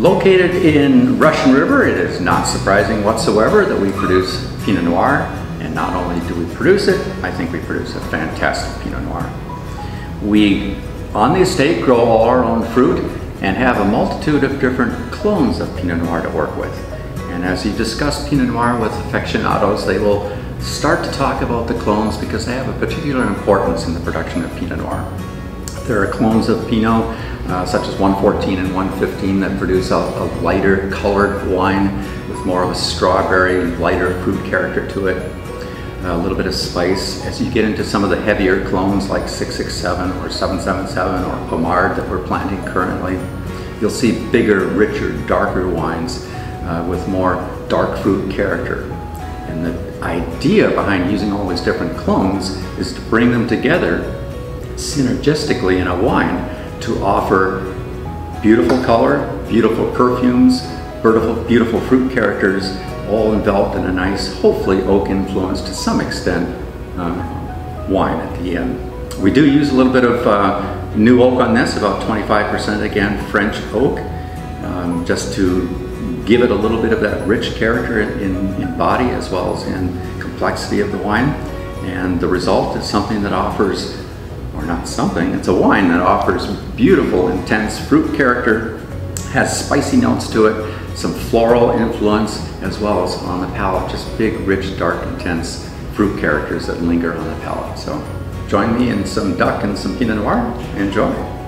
Located in Russian River, it is not surprising whatsoever that we produce Pinot Noir. And not only do we produce it, I think we produce a fantastic Pinot Noir. We, on the estate, grow all our own fruit and have a multitude of different clones of Pinot Noir to work with. And as you discuss Pinot Noir with aficionados, they will start to talk about the clones because they have a particular importance in the production of Pinot Noir. There are clones of Pinot, uh, such as 114 and 115, that produce a, a, lighter colored wine with more of a strawberry, lighter fruit character to it. A little bit of spice. As you get into some of the heavier clones like 667 or 777 or Pommard that we're planting currently, you'll see bigger, richer, darker wines uh, with more dark fruit character. And the idea behind using all these different clones is to bring them together synergistically in a wine to offer beautiful color, beautiful perfumes, beautiful, beautiful fruit characters, all enveloped in a nice, hopefully oak influence to some extent, uh, wine at the end. We do use a little bit of uh, new oak on this, about 25% again, French oak, um, just to give it a little bit of that rich character in, in body as well as in complexity of the wine. And the result is something that offers, or not something, it's a wine that offers beautiful, intense fruit character, has spicy notes to it, some floral influence, as well as on the palate, just big, rich, dark, intense fruit characters that linger on the palate. So join me in some duck and some Pinot Noir. Enjoy.